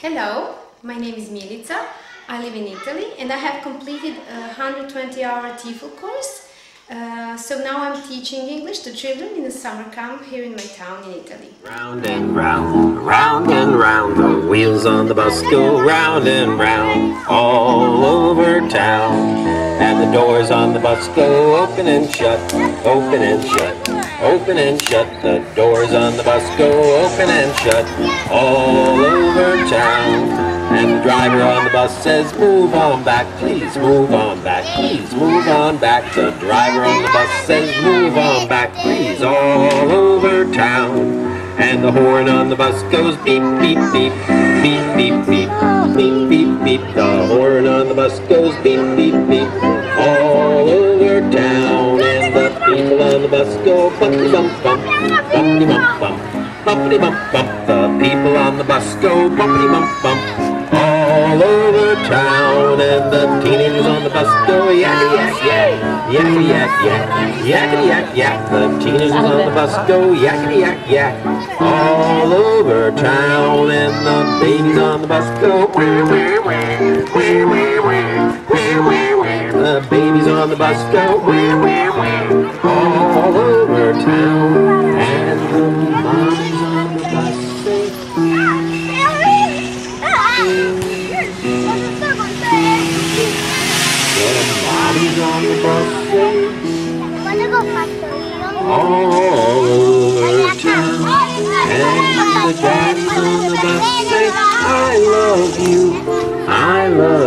Hello, my name is Milica. I live in Italy and I have completed a 120 hour TEFL course. Uh, so now I'm teaching English to children in a summer camp here in my town in Italy. Round and round, round and round, the wheels on the bus go round and round all over town. And the doors on the bus go open and shut, open and shut, open and shut. The doors on the bus go open and shut all over town. And the driver on the bus says, move on back, please move on back, please move on back. The driver on the bus says, move on back, please, all over town. And the horn on the bus goes beep, beep, beep, beep, beep, beep, beep, beep, beep. The horn on the bus goes beep, beep, beep, the bus go bumpity bump bump, bumpity bump bump, bumpity bump. The people on the bus go bumpity bump bump, all over town. And the teenagers on the bus go yak yak yak, yak yak yak, yak yak yak. The teenagers on the bus go yak yak yak, all over town. And the babies on the bus go wah wah wah. Babies on the bus go all over town. And the moms on the bus say Bodies on the bus all over town. And the daddies on the bus say, I love you, I love